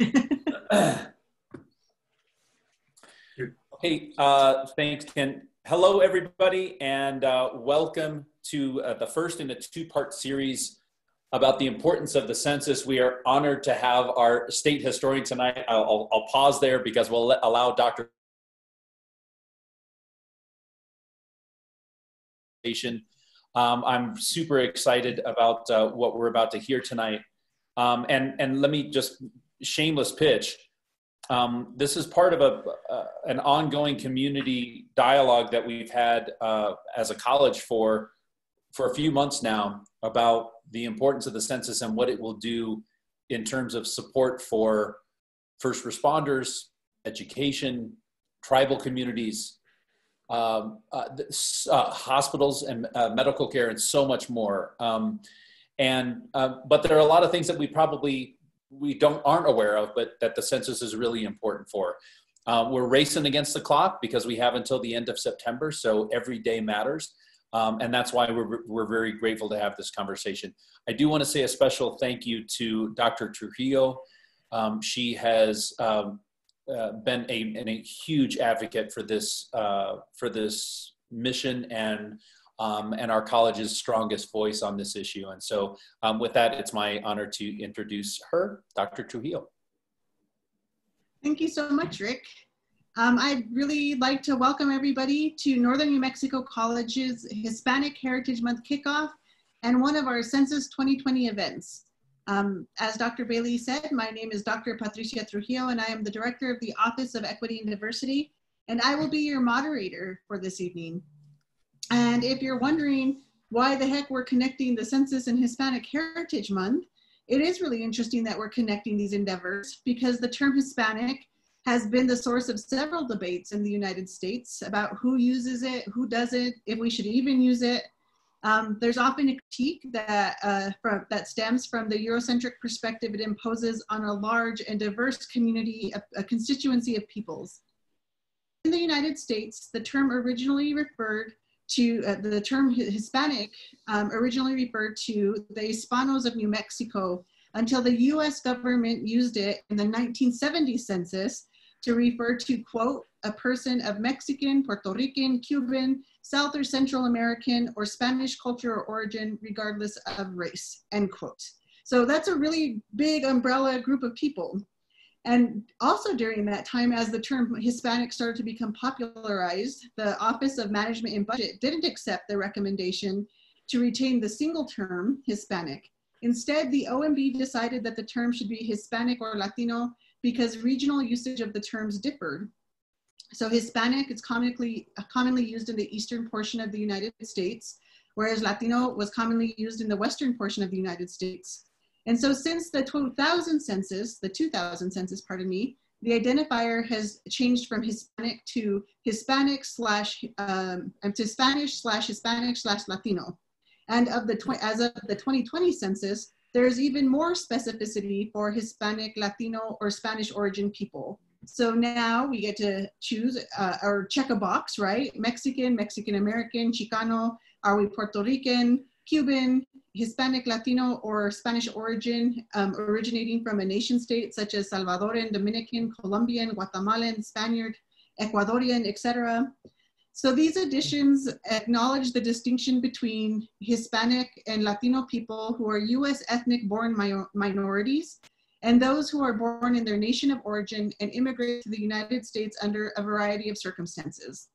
hey, uh, thanks, Ken. Hello, everybody, and uh, welcome to uh, the first in a two-part series about the importance of the census. We are honored to have our state historian tonight. I'll, I'll, pause there because we'll let, allow Dr. Um, I'm super excited about uh, what we're about to hear tonight. Um, and, and let me just shameless pitch. Um, this is part of a, uh, an ongoing community dialogue that we've had uh, as a college for, for a few months now about the importance of the census and what it will do in terms of support for first responders, education, tribal communities, um, uh, uh, hospitals and uh, medical care, and so much more. Um, and uh, but there are a lot of things that we probably we don't aren't aware of, but that the census is really important for. Uh, we're racing against the clock because we have until the end of September, so every day matters. Um, and that's why we're, we're very grateful to have this conversation. I do want to say a special thank you to Dr. Trujillo. Um, she has um, uh, been a, a, huge advocate for this, uh, for this mission and, um, and our college's strongest voice on this issue. And so um, with that, it's my honor to introduce her, Dr. Trujillo. Thank you so much, Rick. Um, I'd really like to welcome everybody to Northern New Mexico College's Hispanic Heritage Month kickoff and one of our Census 2020 events. Um, as Dr. Bailey said, my name is Dr. Patricia Trujillo and I am the Director of the Office of Equity and Diversity and I will be your moderator for this evening. And if you're wondering why the heck we're connecting the Census and Hispanic Heritage Month, it is really interesting that we're connecting these endeavors because the term Hispanic has been the source of several debates in the United States about who uses it, who doesn't, if we should even use it. Um, there's often a critique that, uh, from, that stems from the Eurocentric perspective it imposes on a large and diverse community, a, a constituency of peoples. In the United States, the term originally referred to, uh, the term Hispanic um, originally referred to the Hispanos of New Mexico until the US government used it in the 1970 census to refer to, quote, a person of Mexican, Puerto Rican, Cuban, South or Central American, or Spanish culture or origin, regardless of race, end quote. So that's a really big umbrella group of people. And also during that time, as the term Hispanic started to become popularized, the Office of Management and Budget didn't accept the recommendation to retain the single term Hispanic. Instead, the OMB decided that the term should be Hispanic or Latino because regional usage of the terms differed. So Hispanic is commonly, commonly used in the eastern portion of the United States, whereas Latino was commonly used in the western portion of the United States. And so since the 2000 census, the 2000 census, pardon me, the identifier has changed from Hispanic to Hispanic slash, um, to Spanish slash Hispanic slash Latino. And of the, as of the 2020 census, there's even more specificity for Hispanic, Latino, or Spanish origin people. So now we get to choose uh, or check a box, right? Mexican, Mexican American, Chicano, are we Puerto Rican, Cuban, Hispanic, Latino, or Spanish origin, um, originating from a nation state such as Salvadoran, Dominican, Colombian, Guatemalan, Spaniard, Ecuadorian, etc. So these additions acknowledge the distinction between Hispanic and Latino people who are US ethnic born minorities and those who are born in their nation of origin and immigrate to the United States under a variety of circumstances.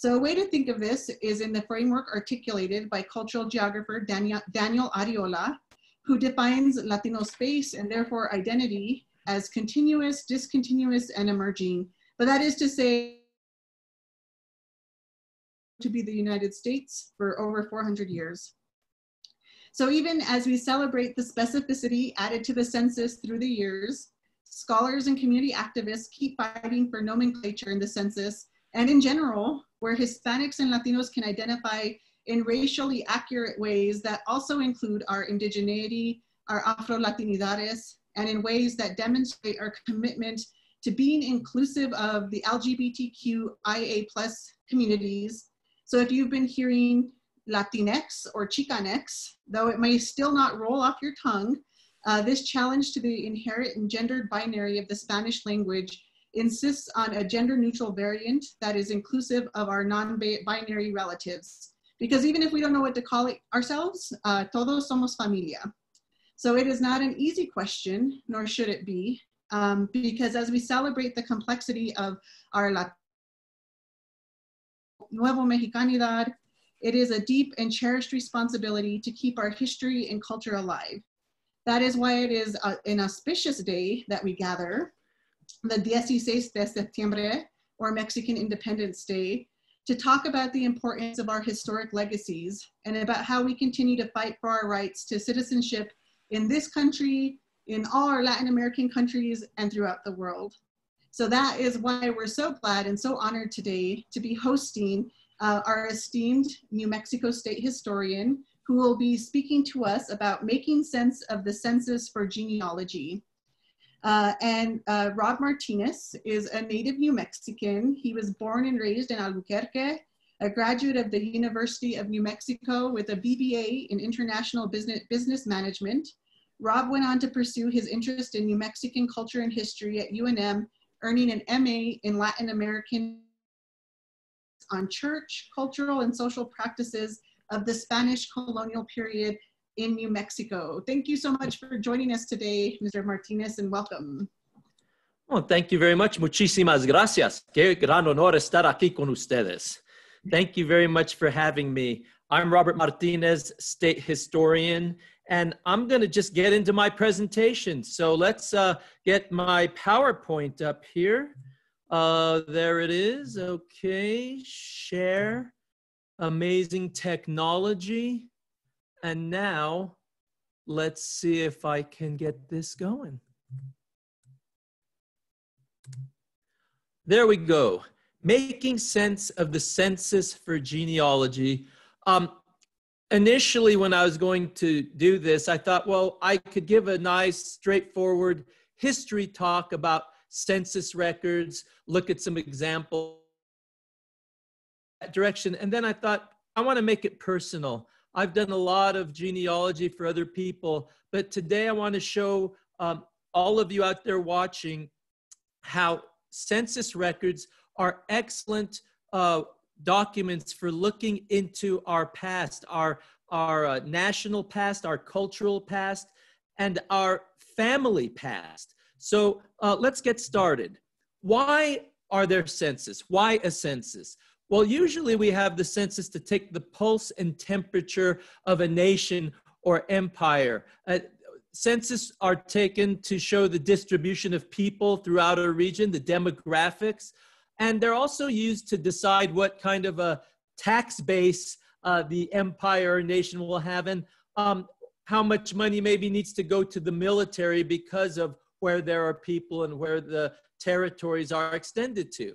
So a way to think of this is in the framework articulated by cultural geographer Daniel, Daniel Arreola, who defines Latino space and therefore identity as continuous, discontinuous, and emerging. But that is to say, to be the United States for over 400 years. So even as we celebrate the specificity added to the census through the years, scholars and community activists keep fighting for nomenclature in the census and in general, where Hispanics and Latinos can identify in racially accurate ways that also include our indigeneity, our Afro-Latinidades, and in ways that demonstrate our commitment to being inclusive of the LGBTQIA plus communities. So if you've been hearing Latinx or Chicanx, though it may still not roll off your tongue, Uh, this challenge to the inherent and gendered binary of the Spanish language insists on a gender neutral variant that is inclusive of our non-binary relatives. Because even if we don't know what to call it ourselves, uh, todos somos familia. So it is not an easy question, nor should it be, um, because as we celebrate the complexity of our Nuevo Mexicanidad, it is a deep and cherished responsibility to keep our history and culture alive. That is why it is a, an auspicious day that we gather, the 16 de septiembre, or Mexican Independence Day, to talk about the importance of our historic legacies and about how we continue to fight for our rights to citizenship in this country, in all our Latin American countries, and throughout the world. So that is why we're so glad and so honored today to be hosting uh, our esteemed New Mexico State historian, who will be speaking to us about making sense of the census for genealogy. Uh, and uh, Rob Martinez is a native New Mexican. He was born and raised in Albuquerque, a graduate of the University of New Mexico with a BBA in International Business, Business Management. Rob went on to pursue his interest in New Mexican culture and history at UNM, earning an MA in Latin American on church, cultural, and social practices of the Spanish colonial period in New Mexico. Thank you so much for joining us today, Mr. Martinez, and welcome. Well, thank you very much. Muchísimas gracias. Qué gran honor estar aquí con ustedes. Thank you very much for having me. I'm Robert Martinez, state historian, and I'm going to just get into my presentation. So let's uh, get my PowerPoint up here. Uh, there it is. Okay, share. Amazing technology. And now let's see if I can get this going. There we go. Making sense of the census for genealogy. Um, initially, when I was going to do this, I thought, well, I could give a nice, straightforward history talk about census records, look at some examples that direction. And then I thought, I want to make it personal. I've done a lot of genealogy for other people, but today I want to show um, all of you out there watching how census records are excellent uh, documents for looking into our past, our, our uh, national past, our cultural past, and our family past. So uh, let's get started. Why are there census? Why a census? Well, usually we have the census to take the pulse and temperature of a nation or empire. Uh, census are taken to show the distribution of people throughout a region, the demographics, and they're also used to decide what kind of a tax base uh, the empire or nation will have and um, how much money maybe needs to go to the military because of where there are people and where the territories are extended to.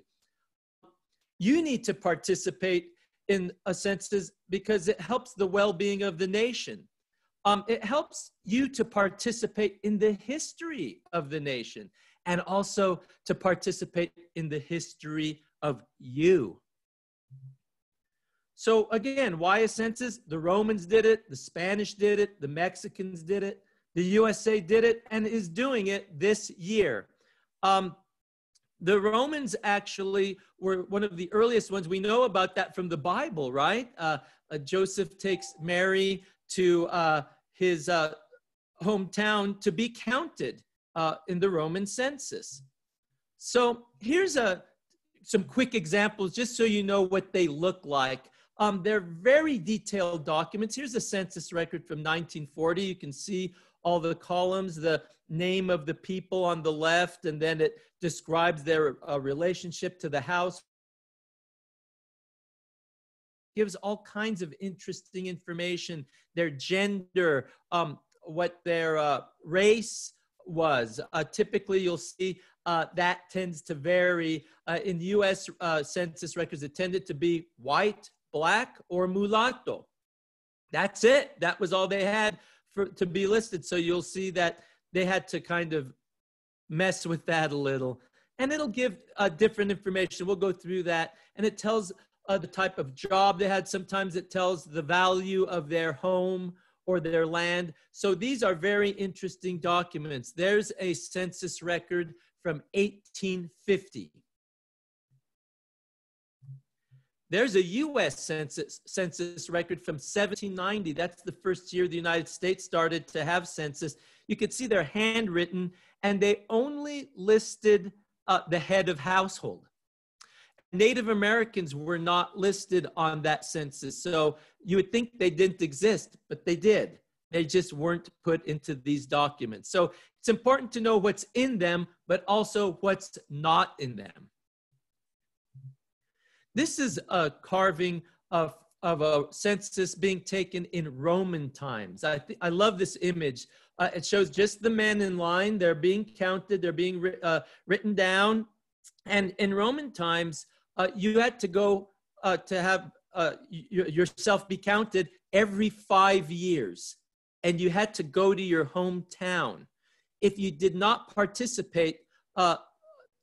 You need to participate in a census because it helps the well being of the nation. Um, it helps you to participate in the history of the nation and also to participate in the history of you. So, again, why a census? The Romans did it, the Spanish did it, the Mexicans did it, the USA did it and is doing it this year. Um, the Romans actually were one of the earliest ones. We know about that from the Bible, right? Uh, uh, Joseph takes Mary to uh, his uh, hometown to be counted uh, in the Roman census. So here's a some quick examples just so you know what they look like. Um, they're very detailed documents. Here's a census record from 1940. You can see all the columns, the name of the people on the left, and then it describes their uh, relationship to the house. Gives all kinds of interesting information, their gender, um, what their uh, race was. Uh, typically, you'll see uh, that tends to vary. Uh, in US uh, census records, it tended to be white, black, or mulatto. That's it. That was all they had for, to be listed. So you'll see that they had to kind of mess with that a little. And it'll give uh, different information. We'll go through that. And it tells uh, the type of job they had. Sometimes it tells the value of their home or their land. So these are very interesting documents. There's a census record from 1850. There's a US census, census record from 1790. That's the first year the United States started to have census. You could see they're handwritten and they only listed uh, the head of household. Native Americans were not listed on that census. So you would think they didn't exist, but they did. They just weren't put into these documents. So it's important to know what's in them, but also what's not in them. This is a carving of, of a census being taken in Roman times. I, th- I love this image. Uh, it shows just the men in line. They're being counted, they're being ri- uh, written down. And in Roman times, uh, you had to go uh, to have uh, yourself be counted every five years, and you had to go to your hometown. If you did not participate, uh,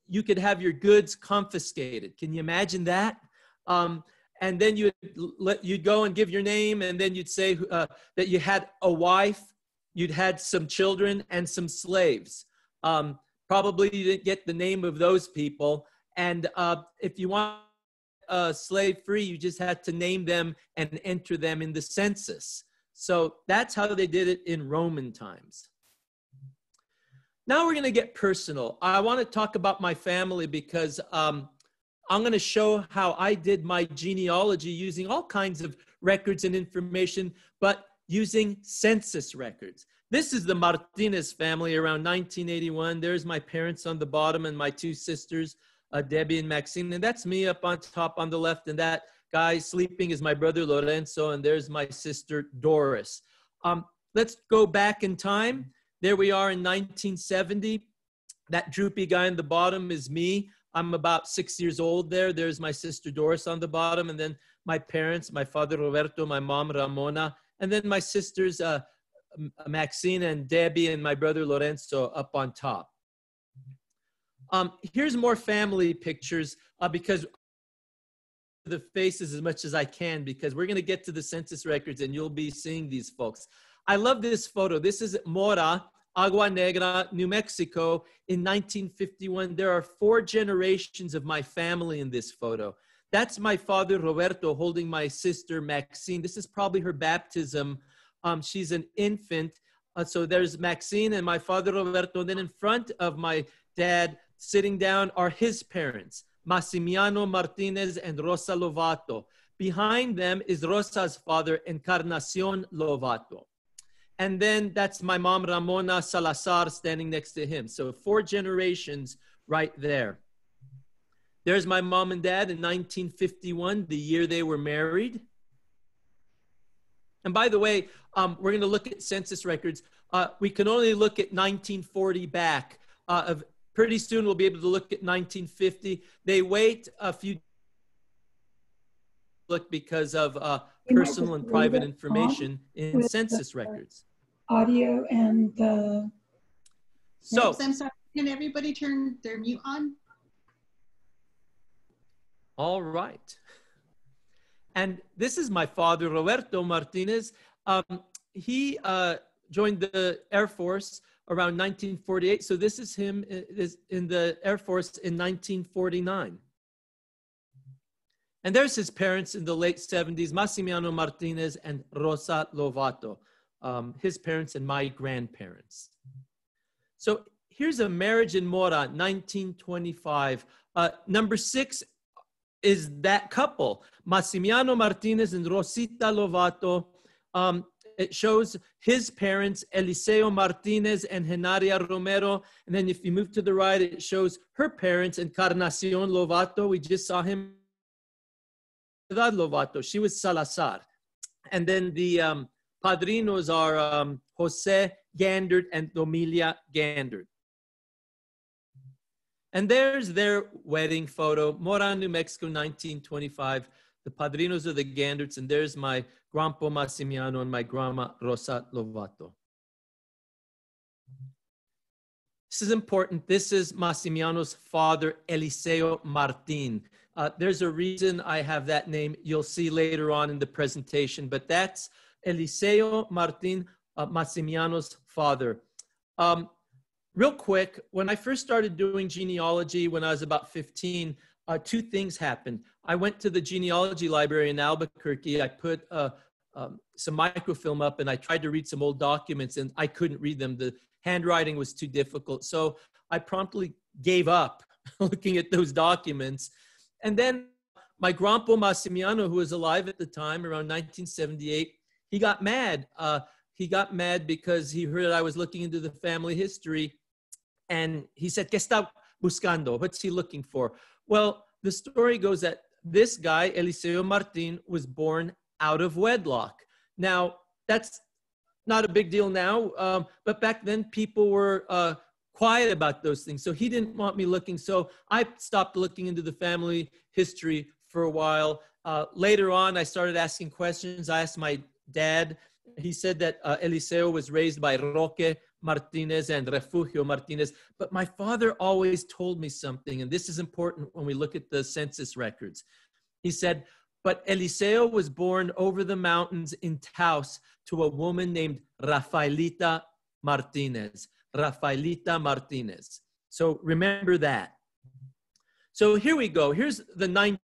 you could have your goods confiscated. Can you imagine that? Um, and then you'd let you'd go and give your name, and then you'd say uh, that you had a wife, you'd had some children, and some slaves. Um, probably you didn't get the name of those people, and uh, if you want uh, slave free, you just had to name them and enter them in the census. So that's how they did it in Roman times. Now we're going to get personal. I want to talk about my family because um, I'm going to show how I did my genealogy using all kinds of records and information, but using census records. This is the Martinez family around 1981. There's my parents on the bottom and my two sisters uh, Debbie and Maxine. And that's me up on top on the left. And that guy sleeping is my brother Lorenzo. And there's my sister Doris. Um, let's go back in time. There we are in 1970. That droopy guy in the bottom is me. I'm about six years old there. There's my sister Doris on the bottom. And then my parents, my father Roberto, my mom Ramona. And then my sisters uh, Maxine and Debbie and my brother Lorenzo up on top. Um, here's more family pictures uh, because the faces as much as I can because we're going to get to the census records and you'll be seeing these folks. I love this photo. This is Mora, Agua Negra, New Mexico in 1951. There are four generations of my family in this photo. That's my father, Roberto, holding my sister, Maxine. This is probably her baptism. Um, she's an infant. Uh, so there's Maxine and my father, Roberto. And then in front of my dad, Sitting down are his parents, Maximiano Martinez and Rosa Lovato. Behind them is Rosa's father, Encarnacion Lovato. And then that's my mom, Ramona Salazar, standing next to him. So four generations right there. There's my mom and dad in 1951, the year they were married. And by the way, um, we're going to look at census records. Uh, we can only look at 1940 back uh, of Pretty soon we'll be able to look at 1950. They wait a few look because of uh, personal and private information in census records. Audio and the. So Oops, I'm sorry. Can everybody turn their mute on? All right. And this is my father, Roberto Martinez. Um, he uh, joined the Air Force around 1948. So this is him in the Air Force in 1949. And there's his parents in the late 70s, Maximiano Martinez and Rosa Lovato, um, his parents and my grandparents. So here's a marriage in Mora, 1925. Uh, number six is that couple, Maximiano Martinez and Rosita Lovato. Um, it shows his parents, Eliseo Martinez and Genaria Romero. And then if you move to the right, it shows her parents, Encarnacion Lovato. We just saw him. Lovato, she was Salazar. And then the um, padrinos are um, Jose Gandert and Domilia Gandert. And there's their wedding photo, Mora, New Mexico, 1925. The padrinos are the Ganderts, and there's my Grandpa Maximiano and my grandma Rosa Lovato. This is important. This is Maximiano's father, Eliseo Martin. Uh, there's a reason I have that name. You'll see later on in the presentation, but that's Eliseo Martin uh, Maximiano's father. Um, real quick, when I first started doing genealogy when I was about 15, uh, two things happened. I went to the genealogy library in Albuquerque. I put uh, um, some microfilm up and I tried to read some old documents and I couldn't read them. The handwriting was too difficult. So I promptly gave up looking at those documents. And then my grandpa Maximiano, who was alive at the time, around 1978, he got mad. Uh, he got mad because he heard I was looking into the family history. And he said, ¿Qué está buscando? What's he looking for? Well, the story goes that this guy, Eliseo Martin, was born out of wedlock. Now, that's not a big deal now, um, but back then people were uh, quiet about those things. So he didn't want me looking. So I stopped looking into the family history for a while. Uh, later on, I started asking questions. I asked my dad. He said that uh, Eliseo was raised by Roque Martinez and Refugio Martinez. But my father always told me something, and this is important when we look at the census records. He said, but Eliseo was born over the mountains in Taos to a woman named Rafaelita Martinez. Rafaelita Martinez. So remember that. So here we go. Here's the nine.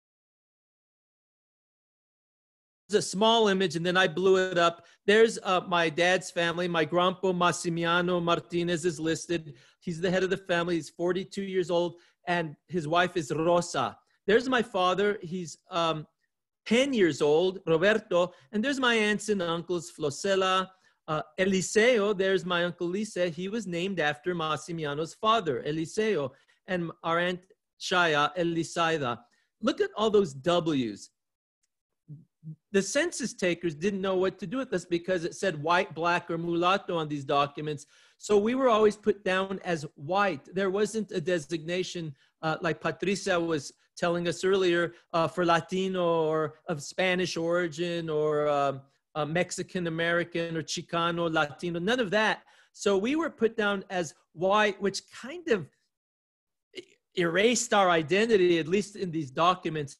A small image, and then I blew it up. There's uh, my dad's family. My grandpa Maximiano Martinez is listed. He's the head of the family. He's 42 years old, and his wife is Rosa. There's my father. He's um, 10 years old, Roberto. And there's my aunts and uncles, Flosela, uh, Eliseo. There's my uncle Lise. He was named after Maximiano's father, Eliseo. And our aunt Shaya, Elisaida. Look at all those W's. The census takers didn't know what to do with this because it said white, black, or mulatto on these documents. So we were always put down as white. There wasn't a designation uh, like Patricia was telling us earlier uh, for Latino or of Spanish origin or um, uh, Mexican American or Chicano, Latino, none of that. So we were put down as white, which kind of erased our identity, at least in these documents,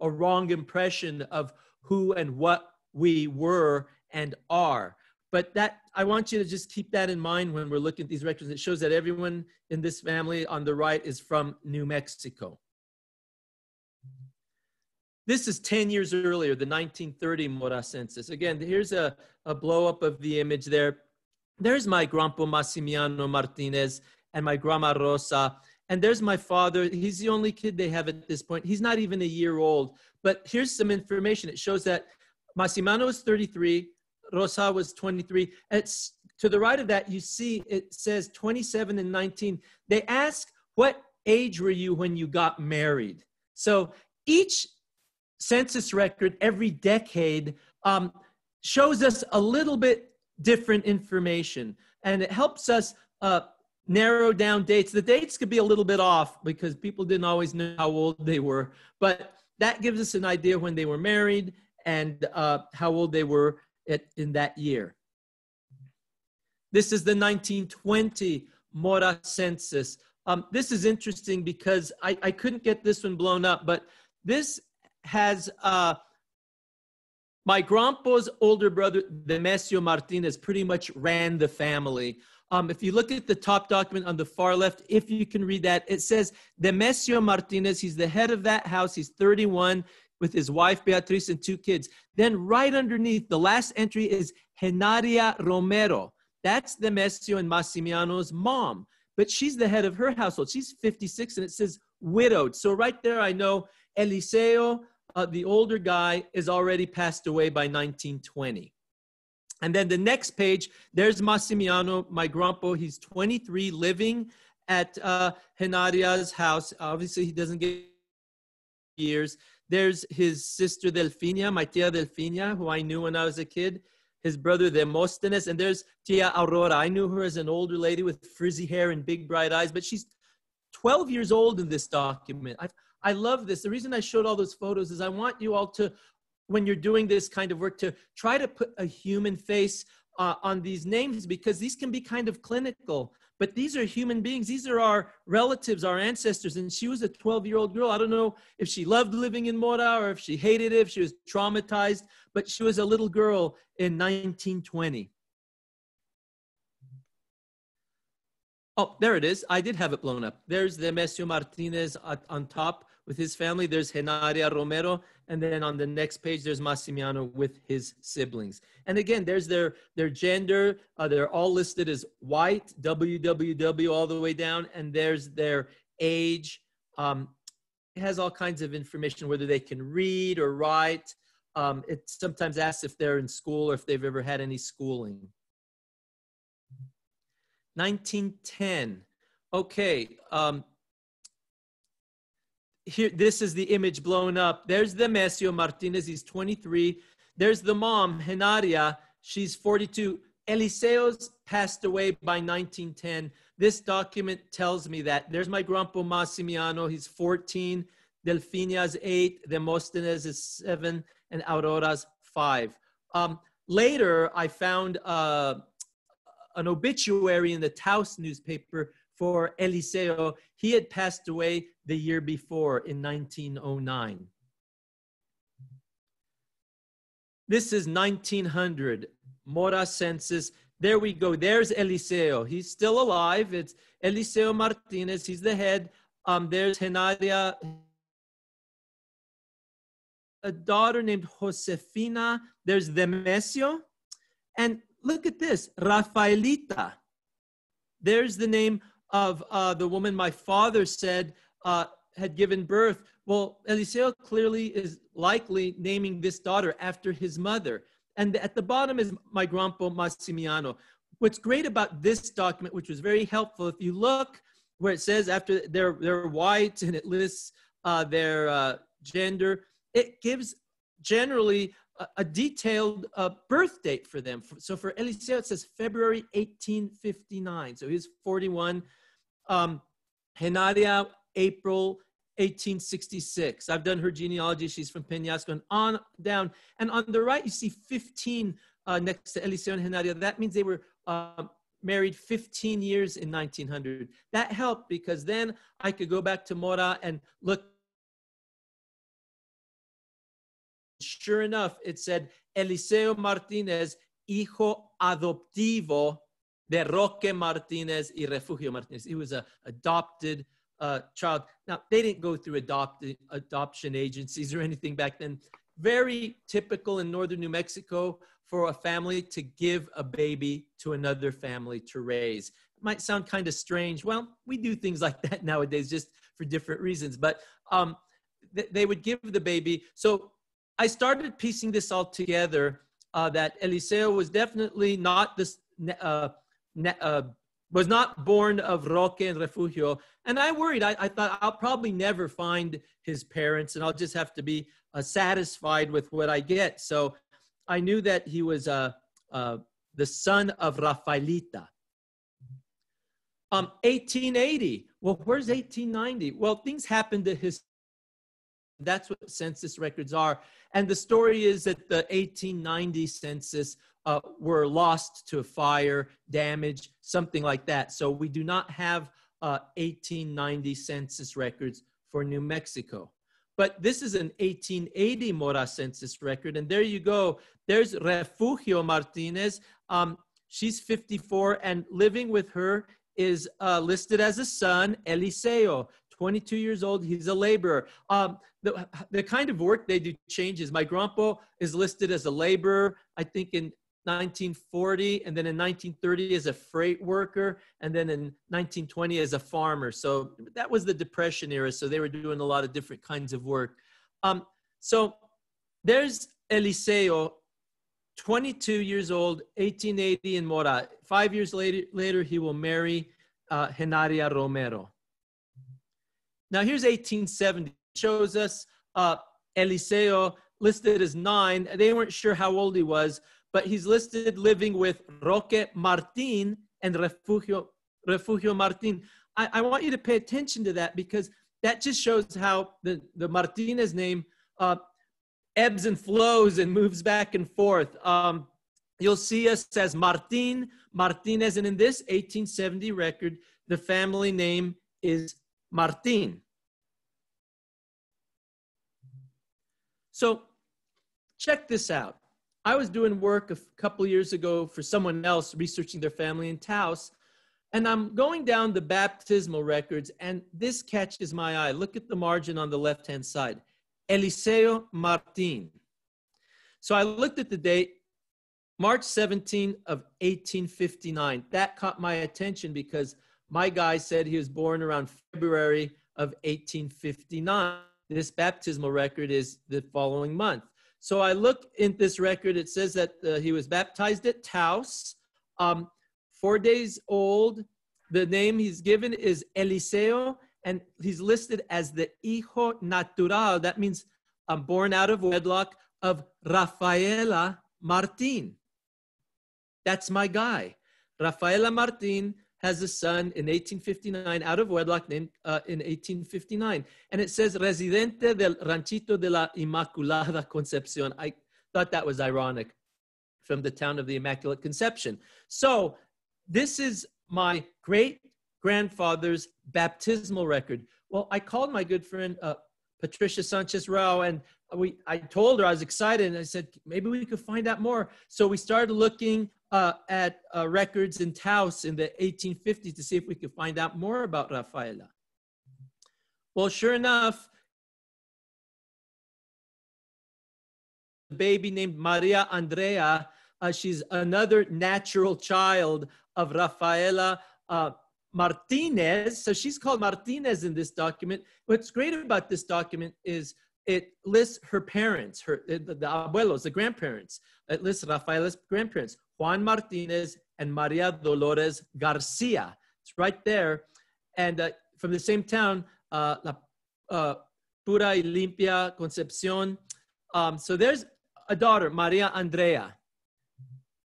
a wrong impression of who and what we were and are. But that I want you to just keep that in mind when we're looking at these records. It shows that everyone in this family on the right is from New Mexico. This is 10 years earlier, the 1930 Mora census. Again, here's a, a blow up of the image there. There's my grandpa Maximiano Martinez and my grandma Rosa. And there's my father. He's the only kid they have at this point. He's not even a year old. But here's some information. It shows that Maximiano is 33, Rosa was 23. It's to the right of that, you see it says 27 and 19. They ask, What age were you when you got married? So each census record every decade um, shows us a little bit different information and it helps us uh, narrow down dates. The dates could be a little bit off because people didn't always know how old they were, but that gives us an idea when they were married and uh, how old they were it in that year. This is the 1920 Mora census. Um, this is interesting because I, I couldn't get this one blown up, but this has uh, my grandpa's older brother, Demesio Martinez, pretty much ran the family. Um, if you look at the top document on the far left, if you can read that, it says Demesio Martinez. He's the head of that house. He's 31 with his wife Beatriz and two kids. Then right underneath, the last entry is Genaria Romero. That's Demesio and Maximiano's mom, but she's the head of her household. She's 56 and it says widowed. So right there, I know Eliseo, uh, the older guy, is already passed away by 1920. And then the next page, there's Maximiano, my grandpa. He's 23, living at uh, Genaria's house. Obviously, he doesn't get years. There's his sister Delfinia, my tia Delfinia, who I knew when I was a kid. His brother Demosthenes, and there's Tia Aurora. I knew her as an older lady with frizzy hair and big bright eyes, but she's 12 years old in this document. i I love this. The reason I showed all those photos is I want you all to, when you're doing this kind of work, to try to put a human face uh, on these names because these can be kind of clinical. but these are human beings. These are our relatives, our ancestors. And she was a 12 year old girl. I don't know if she loved living in Mora or if she hated it, if she was traumatized, but she was a little girl in 1920. Oh, there it is. I did have it blown up. There's Demesio Martinez on top with his family. There's Genaria Romero. And then on the next page, there's Maximiano with his siblings. And again, there's their, their gender. Uh, they're all listed as white, WWW all the way down. And there's their age. Um, it has all kinds of information, whether they can read or write. Um, it sometimes asks if they're in school or if they've ever had any schooling. 1910. Okay. Um, here, this is the image blown up. There's Demesio Martinez, he's 23. There's the mom, Genaria, she's 42. Eliseo's passed away by 1910. This document tells me that. There's my grandpa Maximiano, he's 14. Delfinia's eight, Demosthenes is seven, and Aurora's five. Um, later, I found uh, an obituary in the Taos newspaper for Eliseo. He had passed away the year before in 1909. This is 1900, Mora census. There we go. There's Eliseo. He's still alive. It's Eliseo Martinez. He's the head. Um, there's Genaria, a daughter named Josefina. There's Demesio. And look at this, Rafaelita. There's the name of uh, the woman my father said uh, had given birth. Well, Eliseo clearly is likely naming this daughter after his mother. And at the bottom is my grandpa Maximiano. What's great about this document, which was very helpful, if you look where it says after they're, they're white and it lists uh, their uh, gender, it gives generally a, detailed uh, birth date for them. So for Eliseo, it says February 1859. So he's 41. Um, Genaria, April 1866. I've done her genealogy. She's from Peñasco and on down. And on the right, you see 15 uh, next to Eliseo and Genaria. That means they were uh, married 15 years in 1900. That helped because then I could go back to Mora and look. Sure enough, it said Eliseo Martinez, hijo adoptivo de Roque Martinez y Refugio Martinez. He was a adopted uh, child. Now they didn't go through adopted adoption agencies or anything back then. Very typical in northern New Mexico for a family to give a baby to another family to raise. It might sound kind of strange. Well, we do things like that nowadays, just for different reasons. But um, th- they would give the baby. So I started piecing this all together. Uh, that Eliseo was definitely not this uh, uh, was not born of Roque and Refugio. And I worried, I, I, thought I'll probably never find his parents and I'll just have to be uh, satisfied with what I get. So I knew that he was uh, uh, the son of Rafaelita. Um, 1880. Well, where's 1890? Well, things happened to his. That's what census records are. And the story is that the 1890 census uh, were lost to fire, damage, something like that. So we do not have uh, 1890 census records for New Mexico. But this is an 1880 Mora census record. And there you go. There's Refugio Martinez. Um, she's 54, and living with her is uh, listed as a son, Eliseo, 22 years old. He's a laborer. Um, the, the kind of work they do changes. My grandpa is listed as a laborer, I think in 1940, and then in 1930 as a freight worker, and then in 1920 as a farmer. So that was the Depression era. So they were doing a lot of different kinds of work. Um, so there's Eliseo, 22 years old, 1880 in Mora. Five years later, later he will marry uh, Genaria Romero. Now here's 1870. Shows us uh, Eliseo listed as nine. They weren't sure how old he was, but he's listed living with Roque Martin and Refugio, Refugio Martin. I, I, want you to pay attention to that because that just shows how the, the Martinez name uh, ebbs and flows and moves back and forth. Um, you'll see us as Martin Martinez. And in this 1870 record, the family name is Martin. So check this out. I was doing work a couple years ago for someone else researching their family in Taos. And I'm going down the baptismal records, and this catches my eye. Look at the margin on the left hand side Eliseo Martin. So I looked at the date, March 17 of 1859. That caught my attention because my guy said he was born around February of 1859. This baptismal record is the following month. So I look in this record, it says that uh, he was baptized at Taos, um, four days old. The name he's given is Eliseo, and he's listed as the hijo natural. That means I'm born out of wedlock of Rafaela Martin. That's my guy. Rafaela Martin has a son in 1859 out of wedlock named uh, in 1859. And it says Residente del Ranchito de la Inmaculada Concepcion. I thought that was ironic from the town of the Immaculate Conception. So this is my great grandfather's baptismal record. Well, I called my good friend uh, Patricia Sanchez Rao, and we I told her I was excited, and I said maybe we could find out more. So we started looking uh, at uh, records in Taos in the 1850s to see if we could find out more about Rafaela. Well, sure enough, a baby named Maria Andrea. Uh, she's another natural child of Rafaela uh, Martinez. So she's called Martinez in this document. What's great about this document is it lists her parents, her the, the abuelos, the grandparents. It lists Rafaela's grandparents, Juan Martinez and Maria Dolores Garcia. It's right there. And uh, from the same town, uh, La uh, Pura y Limpia Concepcion. Um, so there's a daughter, Maria Andrea.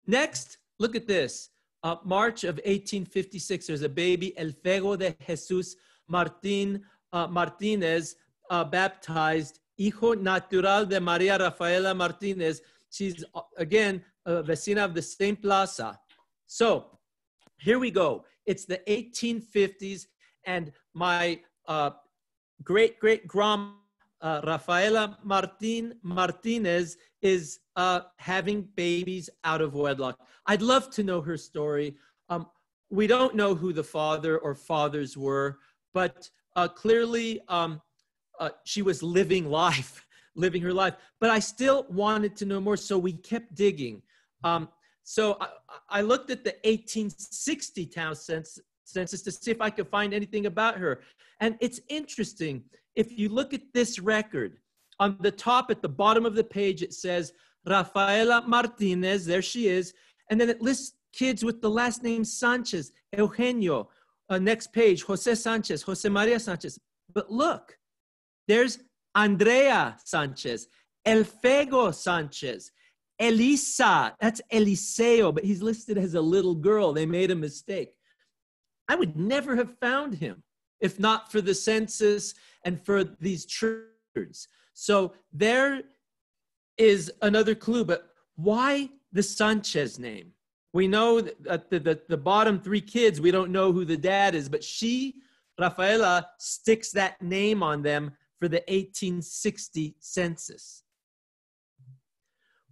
Next, look at this. Uh, March of 1856, there's a baby, Elfego de Jesus Martin uh, Martinez, uh, baptized, hijo natural de Maria Rafaela Martinez. She's, uh, again, a vecina of the same plaza. So here we go. It's the 1850s, and my uh, great great grandma uh, Rafaela Martin Martinez is uh, having babies out of wedlock. I'd love to know her story. Um, we don't know who the father or fathers were, but uh, clearly um, uh, she was living life, living her life. But I still wanted to know more, so we kept digging. Um, so I, I, looked at the 1860 town census, census to see if I could find anything about her. And it's interesting. If you look at this record, on the top at the bottom of the page, it says Rafaela Martinez, there she is. And then it lists kids with the last name Sanchez, Eugenio. Uh, next page, Jose Sanchez, Jose Maria Sanchez. But look, there's Andrea Sanchez, El Elfego Sanchez, Elisa, that's Eliseo, but he's listed as a little girl. They made a mistake. I would never have found him if not for the census and for these churches. So there is another clue, but why the Sanchez name? We know that the, the, the bottom three kids, we don't know who the dad is, but she, Rafaela, sticks that name on them for the 1860 census.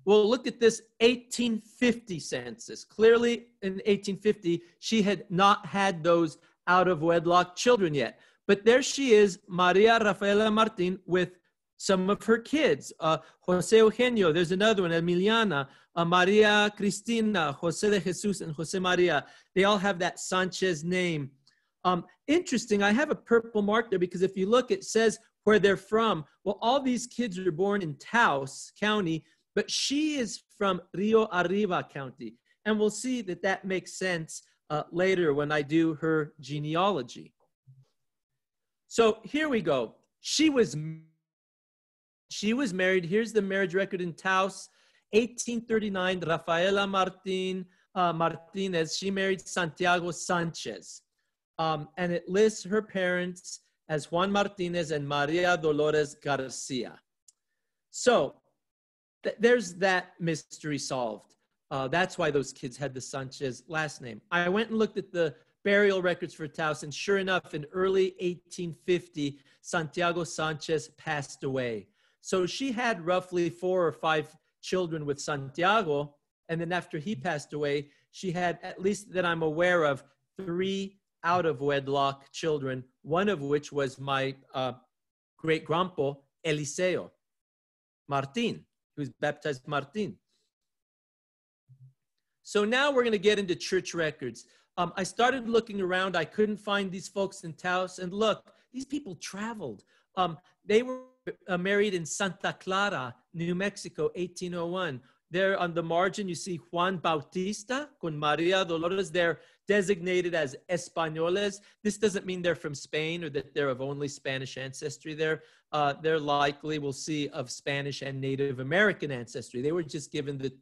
Well, look at this 1850 census. Clearly, in 1850, she had not had those out of wedlock children yet. But there she is, Maria Rafaela Martin, with some of her kids. Uh, Jose Eugenio, there's another one, Emiliana, uh, Maria Cristina, Jose de Jesus, and Jose Maria. They all have that Sanchez name. Um, interesting, I have a purple mark there because if you look, it says where they're from. Well, all these kids are born in Taos County, but she is from Rio Arriba County. And we'll see that that makes sense uh, later when I do her genealogy. So here we go. She was she was married. Here's the marriage record in Taos, 1839. Rafaela Martin uh, Martinez. She married Santiago Sanchez, um, and it lists her parents as Juan Martinez and Maria Dolores Garcia. So th- there's that mystery solved. Uh, that's why those kids had the Sanchez last name. I went and looked at the burial records for Taos, and sure enough, in early 1850, Santiago Sanchez passed away. So she had roughly four or five children with Santiago. And then after he passed away, she had, at least that I'm aware of, three out of wedlock children, one of which was my uh, great grandpa, Eliseo Martin, who was baptized Martin. So now we're going to get into church records. Um, I started looking around. I couldn't find these folks in Taos. And look, these people traveled. Um, they were uh, married in Santa Clara, New Mexico, 1801. There on the margin, you see Juan Bautista con Maria Dolores. They're designated as Españoles. This doesn't mean they're from Spain or that they're of only Spanish ancestry. They're, uh, they're likely, we'll see, of Spanish and Native American ancestry. They were just given the,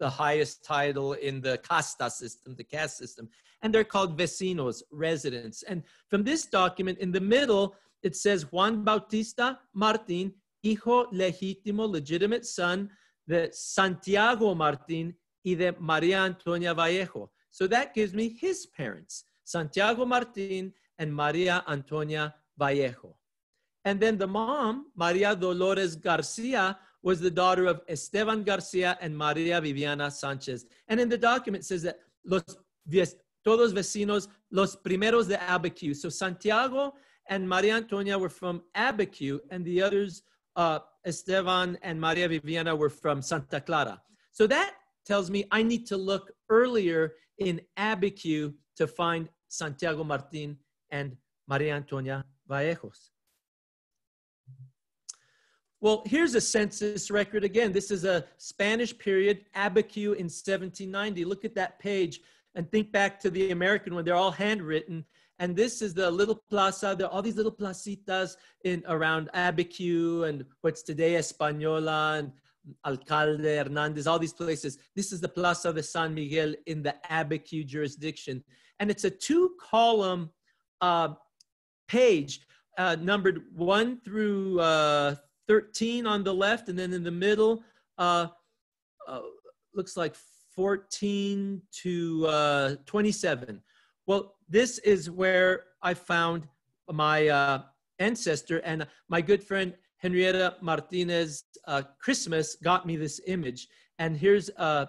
the highest title in the casta system, the caste system. And they're called vecinos, residents. And from this document, in the middle, it says Juan Bautista Martin, hijo legítimo, legitimate son de Santiago Martin y de María Antonia Vallejo. So that gives me his parents, Santiago Martin and Maria Antonia Vallejo. And then the mom, Maria Dolores Garcia, was the daughter of Esteban Garcia and Maria Viviana Sanchez. And in the document says that los todos vecinos, los primeros de Abiquiu. So Santiago and Maria Antonia were from Abiquiu, and the others, uh, Esteban and Maria Viviana, were from Santa Clara. So that tells me I need to look earlier in Abiquiu to find Santiago Martin and Maria Antonia Vallejos. Well, here's a census record again. This is a Spanish period, Abiquiu in 1790. Look at that page and think back to the American one. They're all handwritten. And this is the little plaza. There are all these little placitas in around Abiquiu and what's today Española and Alcalde, Hernandez, all these places. This is the Plaza de San Miguel in the Abiquiu jurisdiction. And it's a two column uh, page uh, numbered 1 through uh, 13 on the left, and then in the middle, uh, uh, looks like 14 to uh, 27. Well, this is where I found my ancestor and my good friend Henrietta Martinez uh, Christmas got me this image. And here's a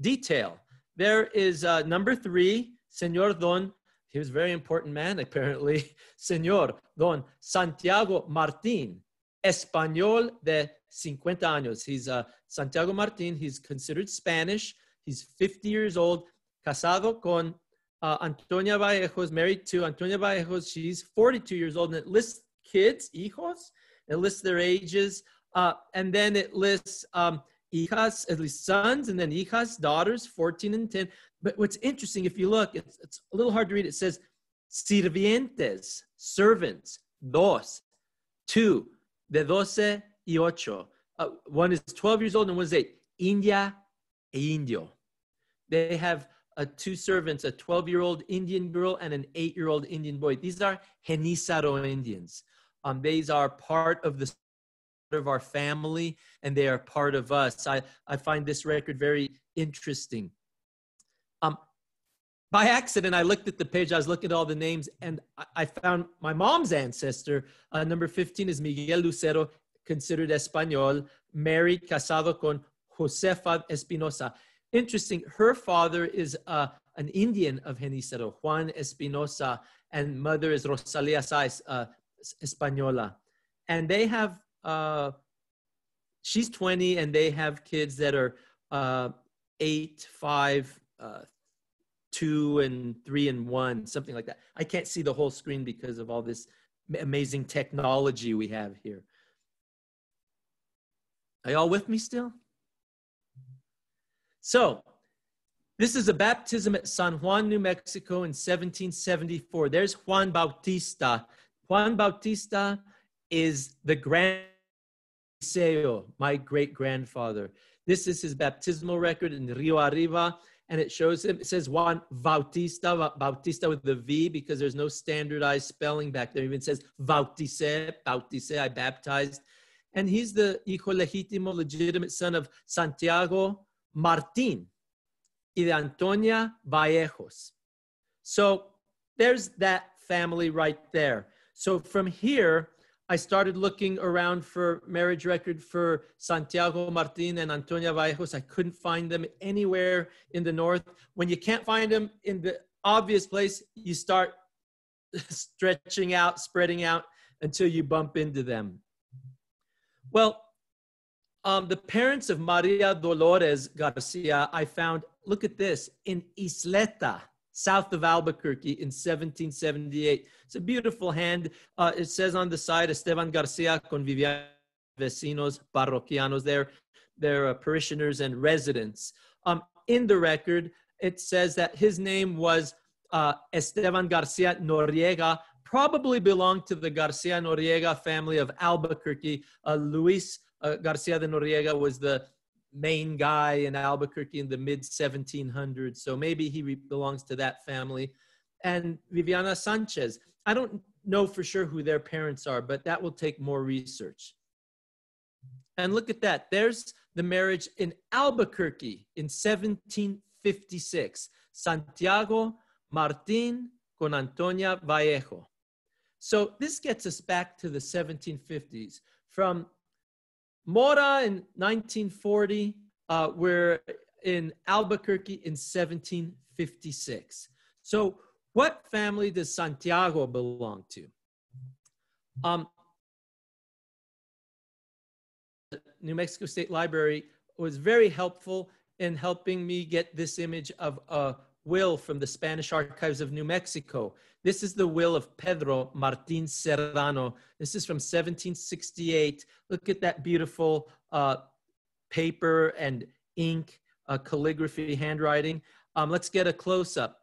detail. There is uh, number three, Senor Don. He was a very important man, apparently. Senor Don Santiago Martin, Español de 50 años. He's uh, Santiago Martin. He's considered Spanish. He's 50 years old, casado con uh, Antonia Vallejos, married to Antonia Vallejos. She's 42 years old, and it lists kids, hijos, it lists their ages, uh, and then it lists um, hijas, at least sons, and then hijas, daughters, 14 and 10. But what's interesting, if you look, it's, it's a little hard to read. It says sirvientes, servants, dos, two, de doce y ocho. Uh, one is 12 years old and one is eight. India e indio. They have uh, two servants, a 12 year old Indian girl and an eight year old Indian boy. These are Genízaro Indians. Um, these are part of the of our family and they are part of us. I, I find this record very interesting. Um, by accident, I looked at the page, I was looking at all the names, and I, I found my mom's ancestor. Uh, number 15 is Miguel Lucero, considered Espanol, married, casado con Josefa Espinosa. Interesting, her father is uh, an Indian of Genízaro, Juan Espinosa, and mother is Rosalia Saiz, uh, Española. And they have, uh, she's 20 and they have kids that are uh, eight, five, uh, two, and three, and one, something like that. I can't see the whole screen because of all this amazing technology we have here. Are y'all with me still? So, this is a baptism at San Juan, New Mexico in 1774. There's Juan Bautista Juan Bautista is the grand my great grandfather. This is his baptismal record in Rio Arriba, and it shows him. It says Juan Bautista, Bautista with the V because there's no standardized spelling back there. It even says Bautice, Bautice, I baptized. And he's the hijo legítimo, legitimate son of Santiago Martin. y de Antonia Vallejos. So there's that family right there. So from here, I started looking around for marriage record for Santiago Martin and Antonia Vallejos. I couldn't find them anywhere in the north. When you can't find them in the obvious place, you start stretching out, spreading out until you bump into them. Well, um, the parents of Maria Dolores Garcia, I found, look at this, in Isleta, south of Albuquerque in 1778. It's a beautiful hand. Uh, it says on the side, Esteban Garcia con vecinos, parroquianos, they're, they're uh, parishioners and residents. Um, in the record, it says that his name was uh, Esteban Garcia Noriega, probably belonged to the Garcia Noriega family of Albuquerque. Uh, Luis uh, Garcia de Noriega was the main guy in Albuquerque in the mid 1700s. So maybe he belongs to that family. And Viviana Sanchez. I don't know for sure who their parents are, but that will take more research. And look at that. There's the marriage in Albuquerque in 1756. Santiago Martin con Antonia Vallejo. So this gets us back to the 1750s. From Mora in 1940. Uh, we're in Albuquerque in 1756. So, what family does Santiago belong to? Um, New Mexico State Library was very helpful in helping me get this image of a will from the Spanish archives of New Mexico. This is the will of Pedro Martin Serrano. This is from 1768. Look at that beautiful uh, paper and ink, uh, calligraphy, handwriting. Um, let's get a close up.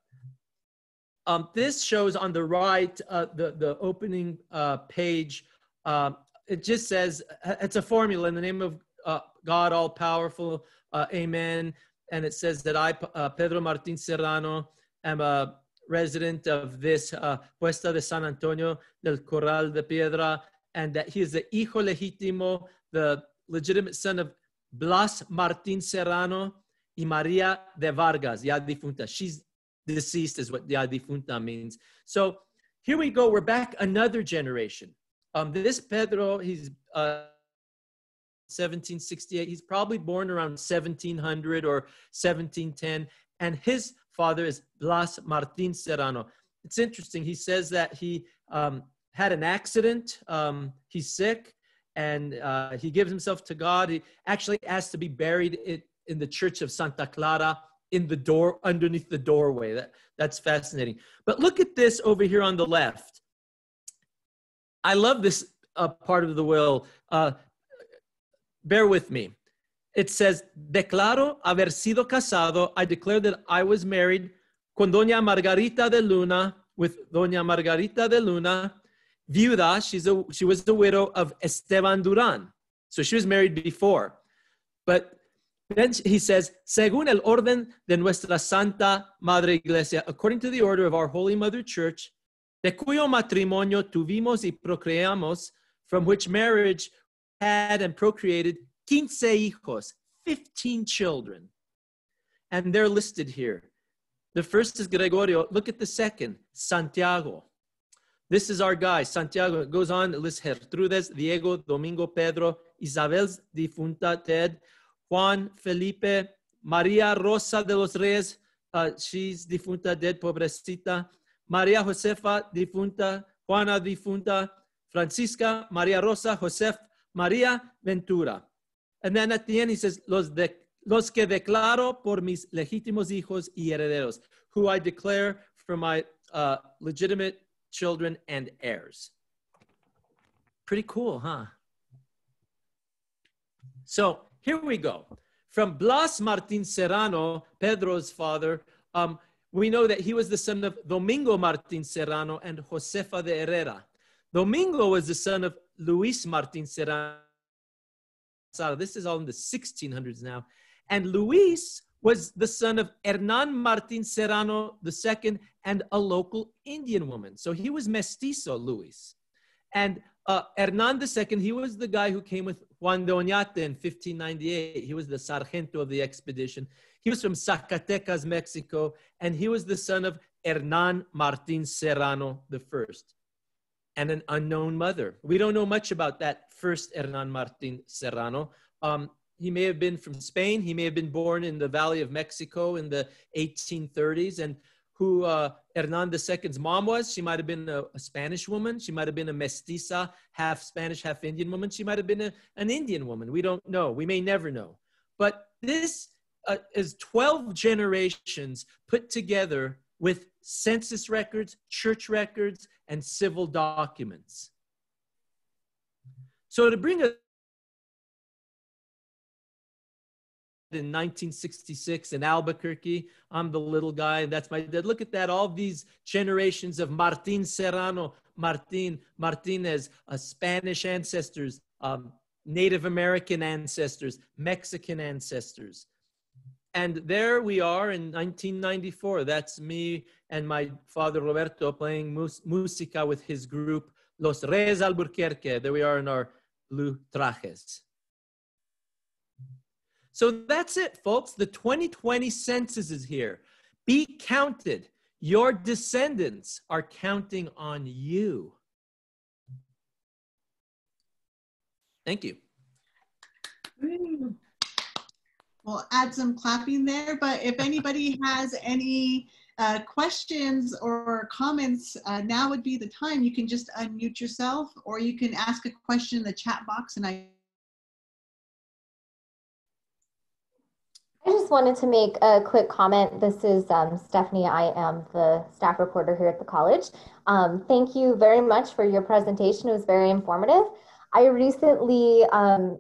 Um, this shows on the right uh, the, the opening uh, page. Um, it just says, it's a formula in the name of uh, God all powerful, uh, amen and it says that I, Pedro Martin Serrano, am a resident of this uh, Puesta de San Antonio del Corral de Piedra, and that he is the hijo legítimo, the legitimate son of Blas Martin Serrano y Maria de Vargas, ya difunta. She's deceased, is what ya difunta means. So here we go. We're back another generation. Um, this Pedro, he's uh, 1768. He's probably born around 1700 or 1710. And his father is Blas Martin Serrano. It's interesting. He says that he um, had an accident. Um, he's sick and uh, he gives himself to God. He actually asked to be buried in, in the church of Santa Clara in the door underneath the doorway. That, that's fascinating. But look at this over here on the left. I love this uh, part of the will. Uh, bear with me. It says, declaro haber sido casado. I declare that I was married con Doña Margarita de Luna, with Doña Margarita de Luna, viuda. She's a, she was the widow of Esteban Duran. So she was married before. But then he says, según el orden de nuestra Santa Madre Iglesia, according to the order of our Holy Mother Church, de cuyo matrimonio tuvimos y procreamos, from which marriage had and procreated quince hijos, 15 children. And they're listed here. The first is Gregorio. Look at the second, Santiago. This is our guy, Santiago. It goes on, lists Gertrudes, Diego, Domingo, Pedro, Isabel's difunta, Ted, Juan, Felipe, Maria Rosa de los Reyes, uh, she's difunta, dead, pobrecita. Maria Josefa, difunta, Juana, difunta, Francisca, Maria Rosa, Josef, María Ventura. And then at the end he says, los, de, los que declaro por mis legítimos hijos y herederos, who I declare for my uh, legitimate children and heirs. Pretty cool, huh? So here we go. From Blas Martin Serrano, Pedro's father, um, we know that he was the son of Domingo Martin Serrano and Josefa de Herrera. Domingo was the son of Luis Martin Serrano. This is all in the 1600s now. And Luis was the son of Hernan Martin Serrano II and a local Indian woman. So he was mestizo, Luis. And uh, Hernan II, he was the guy who came with Juan de Oñate in 1598. He was the sargento of the expedition. He was from Zacatecas, Mexico, and he was the son of Hernan Martin Serrano the first and an unknown mother. We don't know much about that first Hernan Martin Serrano. Um, he may have been from Spain. He may have been born in the Valley of Mexico in the 1830s. And who uh, Hernan II's mom was, she might have been a, a, Spanish woman. She might have been a mestiza, half Spanish, half Indian woman. She might have been a, an Indian woman. We don't know. We may never know. But this uh, is 12 generations put together with census records, church records, and civil documents. So to bring a in 1966 in Albuquerque. I'm the little guy, and that's my dad. Look at that, all these generations of Martin Serrano, Martin Martinez, uh, Spanish ancestors, um, Native American ancestors, Mexican ancestors. And there we are in 1994. That's me and my father Roberto playing mus- música with his group Los Reyes Alburquerque. There we are in our blue trajes. So that's it, folks. The 2020 census is here. Be counted. Your descendants are counting on you. Thank you. Mm. We'll add some clapping there, but if anybody has any uh, questions or comments, uh, now would be the time. You can just unmute yourself or you can ask a question in the chat box and I I just wanted to make a quick comment. This is um, Stephanie. I am the staff reporter here at the college. Um, thank you very much for your presentation. It was very informative. I recently um,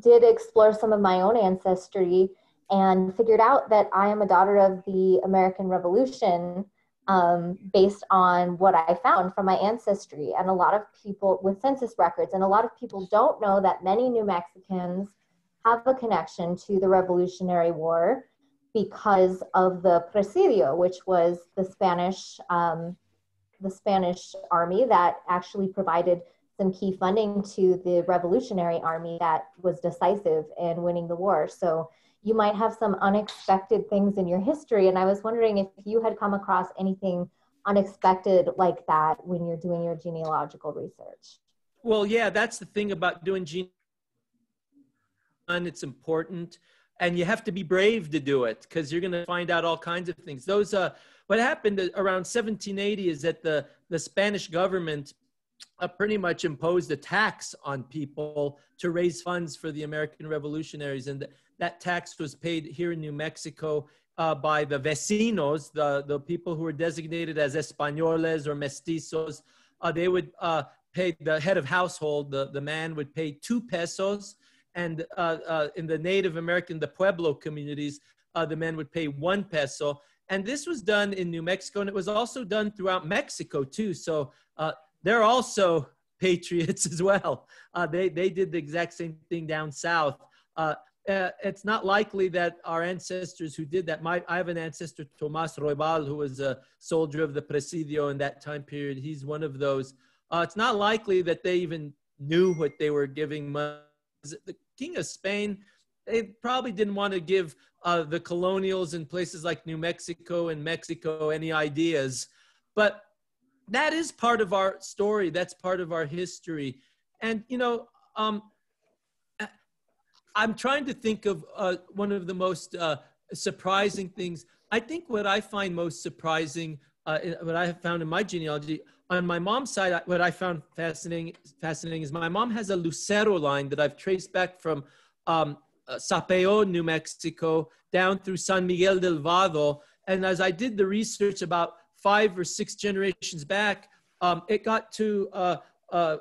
did explore some of my own ancestry and figured out that I am a daughter of the American Revolution um, based on what I found from my ancestry and a lot of people with census records. And a lot of people don't know that many New Mexicans have a connection to the Revolutionary War because of the Presidio, which was the Spanish um, the Spanish army that actually provided some key funding to the Revolutionary Army that was decisive in winning the war. So you might have some unexpected things in your history. And I was wondering if you had come across anything unexpected like that when you're doing your genealogical research. Well, yeah, that's the thing about doing gene. And it's important, and you have to be brave to do it because you're going to find out all kinds of things. Those, uh, what happened around 1780 is that the the Spanish government uh, pretty much imposed a tax on people to raise funds for the American revolutionaries. And th- that tax was paid here in New Mexico uh, by the vecinos, the, the people who were designated as españoles or mestizos. Uh, they would uh, pay the head of household, the, the man would pay two pesos. And uh, uh, in the Native American, the Pueblo communities, the men would pay one peso. And this was done in New Mexico, and it was also done throughout Mexico too. So they're also patriots as well. Uh, they, they did the exact same thing down south. Uh, uh, it's not likely that our ancestors who did that, my, I have an ancestor, Tomas Roybal, who was a soldier of the Presidio in that time period. He's one of those. Uh, it's not likely that they even knew what they were giving. The King of Spain, they probably didn't want to give uh, the colonials in places like New Mexico and Mexico any ideas. But that is part of our story. That's part of our history. And, you know, um, I'm trying to think of uh, one of the most uh, surprising things. I think what I find most surprising, uh, what I have found in my genealogy, on my mom's side, what I found fascinating, fascinating is my mom has a Lucero line that I've traced back from um, uh, Sapello, New Mexico, down through San Miguel del Vado. And as I did the research about five or six generations back, um, it got to uh, uh,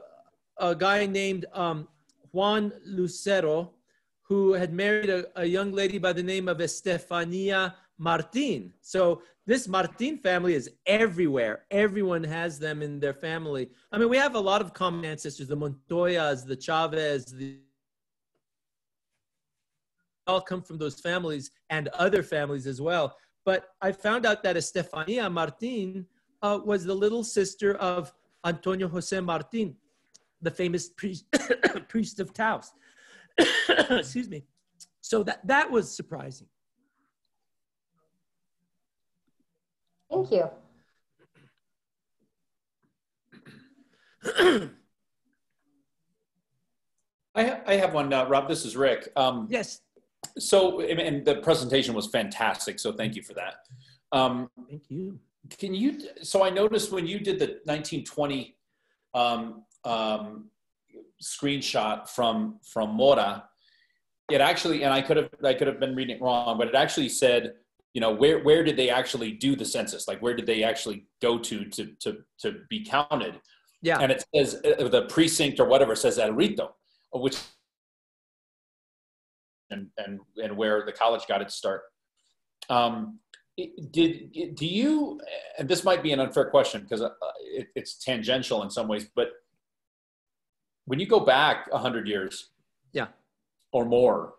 a guy named um, Juan Lucero, who had married a, a, young lady by the name of Estefania Martin. So this Martin family is everywhere. Everyone has them in their family. I mean, we have a lot of common ancestors: the Montoyas, the Chavez, the all come from those families and other families as well. But I found out that Estefania Martin uh, was the little sister of Antonio Jose Martin, the famous priest, priest of Taos. Excuse me. So that, that was surprising. Thank you. I, ha I have one, uh, Rob. This is Rick. Um, yes so, and- the presentation was fantastic. So, thank you for that. Um, thank you. can you? So, I noticed when you did the 1920 um, um, screenshot from from Mora, it actually, and I could have I could have been reading it wrong, but it actually said, you know, where where did they actually do the census? Like, where did they actually go to to to to be counted? Yeah. And it says uh, the precinct or whatever says El Rito, which and and and where the college got its start. Um, did do you? And this might be an unfair question because uh, it, it's tangential in some ways, but when you go back a hundred years, Yeah. or more,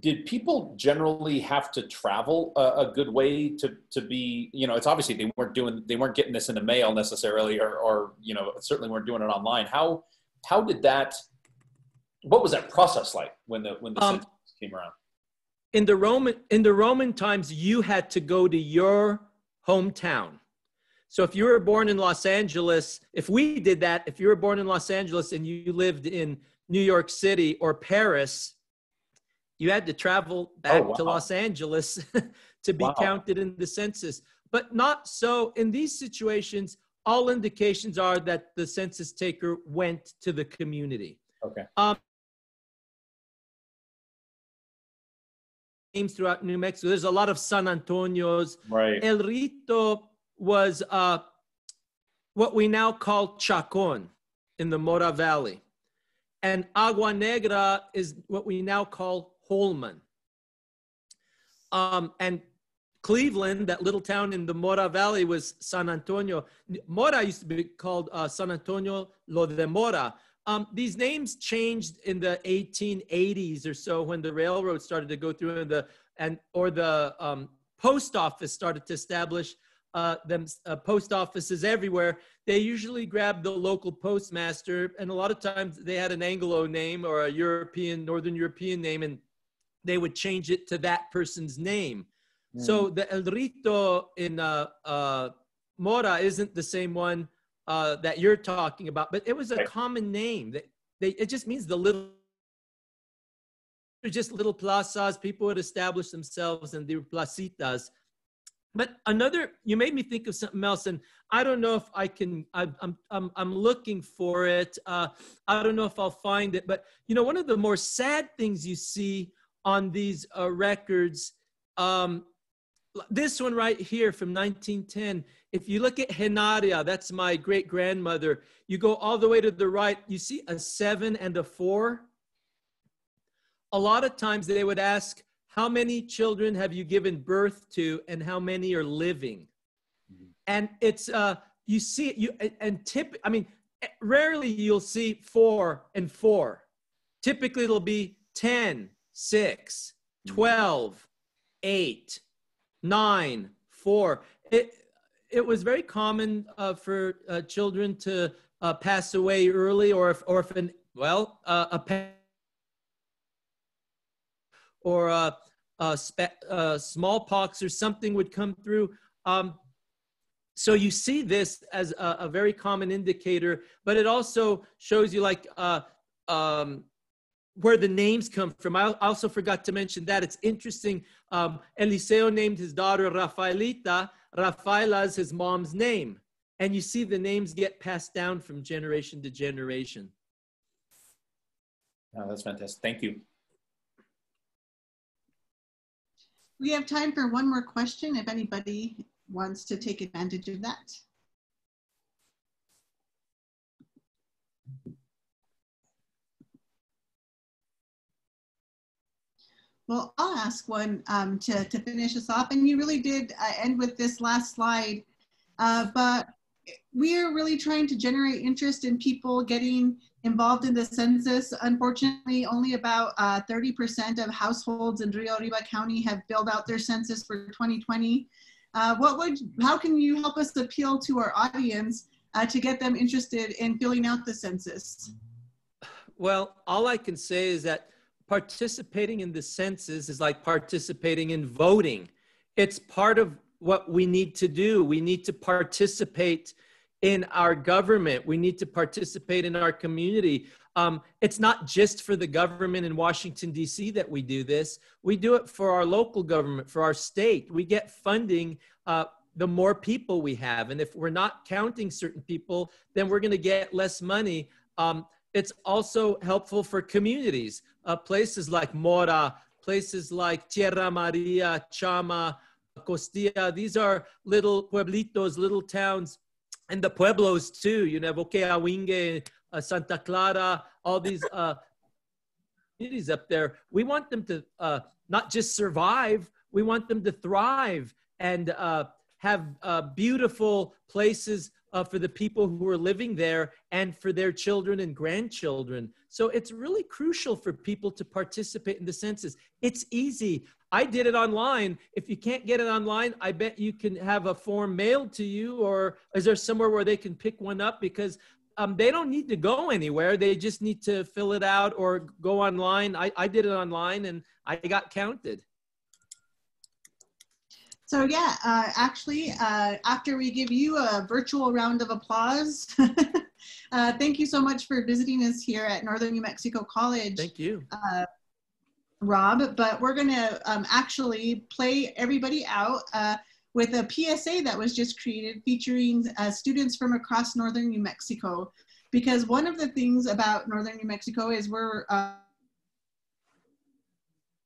did people generally have to travel a, a good way to to be? You know, it's obviously they weren't doing they weren't getting this in the mail necessarily, or or you know certainly weren't doing it online. How how did that? What was that process like when the when the Um, census came around? in the Roman in the Roman times, you had to go to your hometown. So if you were born in Los Angeles, if we did that, if you were born in Los Angeles and you lived in New York City or Paris, you had to travel back to wow. Los Angeles to be Wow. counted in the census. But not so in these situations, all indications are that the census taker went to the community. Okay. Um, names throughout New Mexico. There's a lot of San Antonios. Right. El Rito was uh, what we now call Chacon in the Mora Valley. And Agua Negra is what we now call Holman. Um, and Cleveland, that little town in the Mora Valley, was San Antonio. Mora used to be called uh, San Antonio Lo de Mora. Um, these names changed in the 1880s or so when the railroad started to go through and the and or the um, post office started to establish uh, them uh, post offices everywhere. They usually grabbed the local postmaster, and a lot of times they had an Anglo name or a European, Northern European name, and they would change it to that person's name. So the El Rito in uh, uh, Mora isn't the same one uh, that you're talking about, but it was a Right. common name. That they, it just means the little, just little plazas. People would establish themselves in the placitas. But another, you made me think of something else, and I don't know if I can. I, I'm I'm I'm looking for it. Uh, I don't know if I'll find it, but you know, one of the more sad things you see on these uh, records um, this one right here from 1910 if you look at Genaria that's my great grandmother you go all the way to the right you see a seven and a four? A lot of times they would ask how many children have you given birth to and how many are living? Mm-hmm. And it's uh you see it you and- and tip i mean eh, rarely you'll see four and four. Typically it'll be 10 6 mm-hmm. 12 8 nine, four. It, it was very common uh, for uh, children to uh, pass away early, or if, or if an well, uh, a pa- or a, a spe- uh, smallpox or something would come through. Um, so you see this as a, a very common indicator, but it also shows you like uh, um, where the names come from. I also forgot to mention that it's interesting. Um, Eliseo named his daughter Rafaelita. Rafaela is his mom's name. And you see the names get passed down from generation to generation. Oh, that's fantastic. Thank you. We have time for one more question if anybody wants to take advantage of that. Well, I'll ask one um, to, to finish us off. And you really did uh, end with this last slide. Uh, but we are really trying to generate interest in people getting involved in the census. Unfortunately, only about uh, 30% of households in Rio Arriba County have filled out their census for 2020. Uh, what would, how can you help us appeal to our audience uh, to get them interested in filling out the census? Well, all I can say is that participating in the census is like participating in voting. It's part of what we need to do. We need to participate in our government. We need to participate in our community. Um, it's not just for the government in Washington, D.C. that we do this. We do it for our local government, for our state. We get funding uh, the more people we have. And if we're not counting certain people, then we're going to get less money. Um, it's also helpful for communities, uh, places like Mora, places like Tierra Amarilla, Chama, Costilla. These are little pueblitos, little towns, and the pueblos too. You know, Ohkay Owingeh, uh, Santa Clara, all these uh, communities up there. We want them to uh, not just survive, we want them to thrive and uh, have uh, beautiful places uh, for the people who are living there and for their children and grandchildren. So it's really crucial for people to participate in the census. It's easy. I did it online. If you can't get it online, I bet you can have a form mailed to you, or is there somewhere where they can pick one up? Because um, they don't need to go anywhere. They just need to fill it out or go online. I, I did it online and I got counted. So yeah, uh, actually, uh, after we give you a virtual round of applause, uh, thank you so much for visiting us here at Northern New Mexico College. Thank you. Uh, Rob, but we're gonna um, actually play everybody out uh, with a PSA that was just created featuring uh, students from across Northern New Mexico. Because one of the things about Northern New Mexico is we're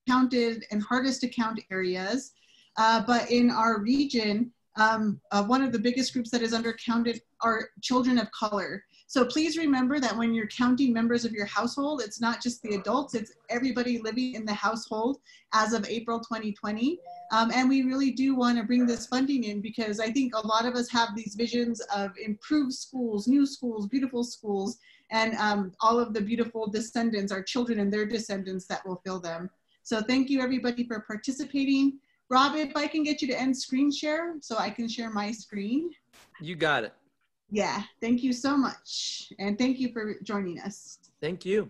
counted and hardest to count areas. Uh, but in our region, um, uh, one of the biggest groups that is undercounted are children of color. So please remember that when you're counting members of your household, it's not just the adults, it's everybody living in the household as of April 2020. Um, and we really do want to bring this funding in because I think a lot of us have these visions of improved schools, new schools, beautiful schools, and um, all of the beautiful descendants, our children and their descendants that will fill them. So thank you everybody for participating. Rob, if I can get you to end screen share so I can share my screen. You got it. Yeah, thank you so much. And thank you for joining us. Thank you.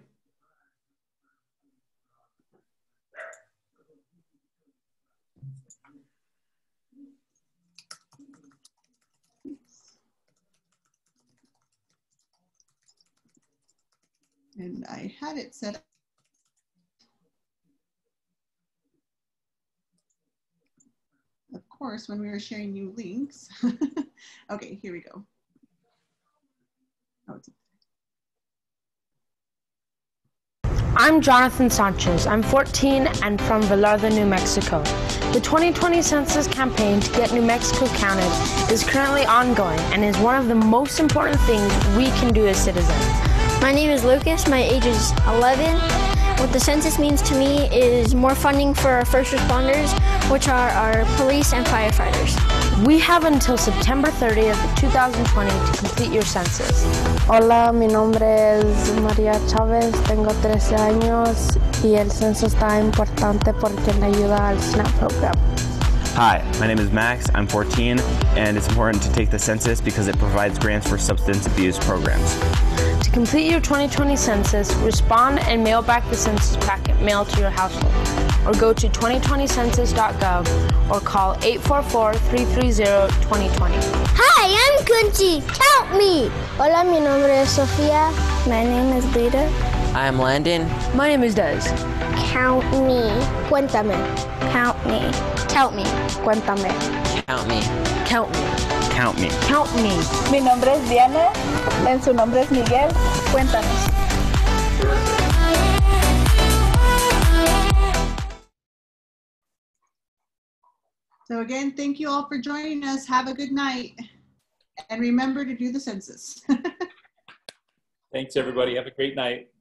And I had it set up. Of course, when we were sharing new links. okay, here we go. Oh, I'm Jonathan Sanchez. I'm 14 and from Velarde, New Mexico. The 2020 census campaign to get New Mexico counted is currently ongoing and is one of the most important things we can do as citizens. My name is Lucas. My age is 11. What the census means to me is more funding for our first responders, which are our police and firefighters. We have until September 30th, 2020 to complete your census. Hola, mi nombre es María Chávez, tengo 13 años y el censo está importante porque me ayuda al SNAP program. Hi, my name is Max. I'm 14, and it's important to take the census because it provides grants for substance abuse programs. To complete your 2020 census, respond and mail back the census packet mailed to your household, or go to 2020census.gov or call 844-330-2020. Hi, I'm Kunchi. Count me. Hola, mi nombre es Sofía. My name is Lita. I am Landon. My name is Des. Count me. Cuéntame. Count me. Count me. Cuéntame. Count me. Count me. Count me. Count me. Mi nombre es Diana. En su nombre es Miguel. Cuéntanos. So again, thank you all for joining us. Have a good night. And remember to do the census. Thanks, everybody. Have a great night.